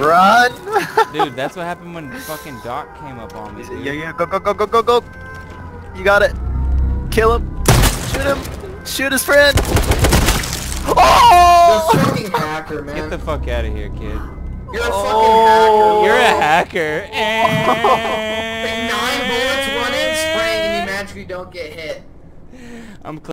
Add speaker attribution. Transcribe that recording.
Speaker 1: Run!
Speaker 2: Dude, that's what happened when fucking Doc came up on me. Dude.
Speaker 1: Yeah, yeah, go, go, go, go, go, go! You got it! Kill him! Shoot him! Shoot his friend!
Speaker 3: You're a
Speaker 1: Oh!
Speaker 3: fucking hacker, man.
Speaker 2: Get the fuck out of here, kid.
Speaker 3: You're a
Speaker 1: Oh.
Speaker 3: fucking
Speaker 2: You're a hacker.
Speaker 3: And... nine bullets, one in, spray, and you magically don't get hit.
Speaker 2: I'm.